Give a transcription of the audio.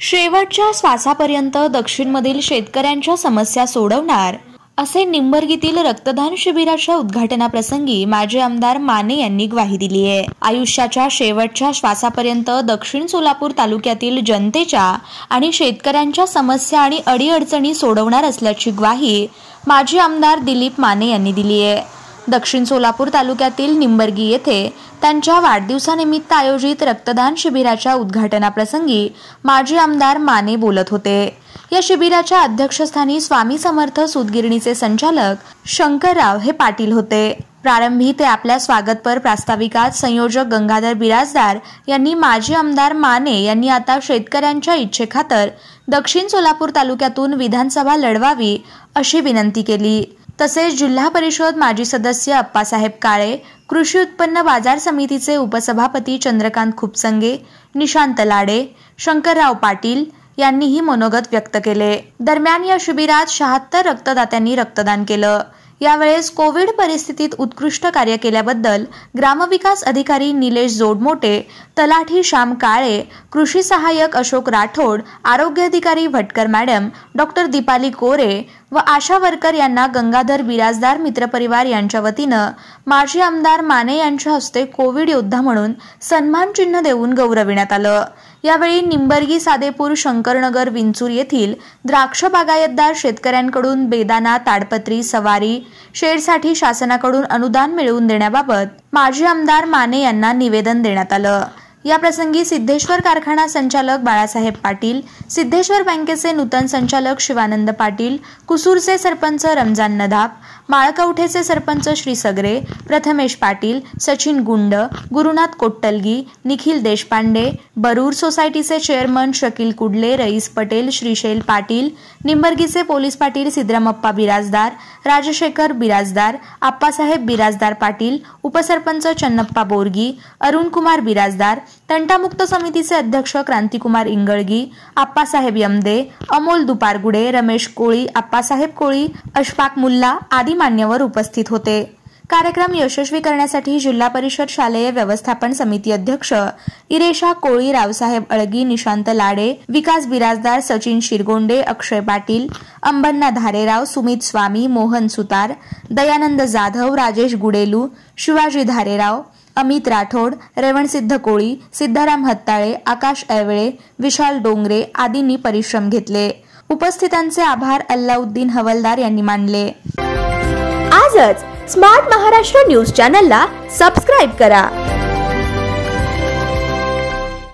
शेवटच्या श्वासापर्यंत दक्षिणमधील शेतकऱ्यांच्या समस्या सोडवणार असे निंबर्गीतील रक्तदान शिबिराच्या उद्घाटनाप्रसंगी माजी आमदार माने यांनी ग्वाही दिली आहे. आयुष्याच्या शेवटच्या श्वासापर्यंत दक्षिण सोलापूर तालुक्यातील जनतेच्या आणि शेतकऱ्यांच्या समस्या आणि अडीअडचणी सोडवणार असल्याची ग्वाही माजी आमदार दिलीप माने यांनी दिली आहे. दक्षिण सोलापूर तालुक्यातील निंबर्गी येथे त्यांच्या वाढदिवसानिमित्त आयोजित रक्तदान शिबिराच्या उद्घाटनाप्रसंगी माजी आमदार माने बोलत होते. या शिबिराच्या अध्यक्षस्थानी स्वामी समर्थ सुदगिरणीचे संचालक शंकरराव हे पाटील होते. प्रारंभी ते आपल्या स्वागतपर प्रास्ताविकात संयोजक गंगाधर बिराजदार यांनी माजी आमदार माने यांनी आता शेतकऱ्यांच्या इच्छेखातर दक्षिण सोलापूर तालुक्यातून विधानसभा लढवावी अशी विनंती केली. तसेच जिल्हा परिषद माजी सदस्य अप्पासाहेब काळे कृषी उत्पन्न बाजार समितीचे उपसभापती चंद्रकांत खुपसंगे निशांत लाडे शंकरराव पाटील यांनीही मनोगत व्यक्त केले. दरम्यान या शिबिरात शहात्तर रक्तदात्यांनी रक्तदान केलं. यावेळेस कोविड परिस्थितीत उत्कृष्ट कार्य केल्याबद्दल ग्रामविकास अधिकारी निलेश जोडमोटे तलाठी श्याम काळे कृषी सहाय्यक अशोक राठोड आरोग्य अधिकारी भटकर मॅडम डॉक्टर दीपाली कोरे व आशा वरकर यांना गंगाधर बिराजदार मित्रपरिवार यांच्या वतीनं माजी आमदार माने यांच्या हस्ते कोविड योद्धा म्हणून सन्मान चिन्ह देऊन गौरविण्यात आलं. यावेळी निंबर्गी सादेपूर शंकरनगर विंचूर येथील द्राक्ष बागायतदार शेतकऱ्यांकडून बेदाना ताडपत्री सवारी शेडसाठी शासनाकडून अनुदान मिळवून देण्याबाबत माजी आमदार माने यांना निवेदन देण्यात आलं. या प्रसंगी सिद्धेश्वर कारखाना संचालक बाळासाहेब पाटील सिद्धेश्वर बँकेचे नूतन संचालक शिवानंद पाटील कुसूरचे सरपंच रमजान नदाब माळकवठेचे सरपंच श्री सगरे प्रथमेश पाटील सचिन गुंड गुरुनाथ कोट्टलगी निखिल देशपांडे बरूर सोसायटीचे चेअरमन शकील कुडले रईस पटेल श्रीशैल पाटील निंबर्गीचे पोलीस पाटील सिद्धरामप्पा बिराजदार राजशेखर बिराजदार आप्पासाहेब बिराजदार पाटील उपसरपंच चन्नप्पा बोरगी अरुणकुमार बिराजदार तंटामुक्त समितीचे अध्यक्ष क्रांतिकुमार इंगळगी आप्पासाहेब यमदे अमोल दुपारगुडे रमेश कोळी आप्पासाहेब कोळी अशफाक मुल्ला आदी मान्यवर उपस्थित होते. कार्यक्रम यशस्वी करण्यासाठी जिल्हा परिषद शालेय व्यवस्थापन समिती अध्यक्ष इरेशा कोळी रावसाहेब अळगी निशांत लाडे विकास बिराजदार सचिन शिरगोंडे अक्षय पाटील अंबन्ना धारेराव सुमित स्वामी मोहन सुतार दयानंद जाधव राजेश गुडेलू शिवाजी धारेराव अमित राठोड रेवणसिद्ध कोळी सिद्धाराम हत्ताळे आकाश ऐवळे विशाल डोंगरे आदींनी परिश्रम घेतले. उपस्थितांचे आभार अल्लाउद्दीन हवलदार यांनी मानले. आजच स्मार्ट महाराष्ट्र न्यूज चॅनलला सबस्क्राईब करा.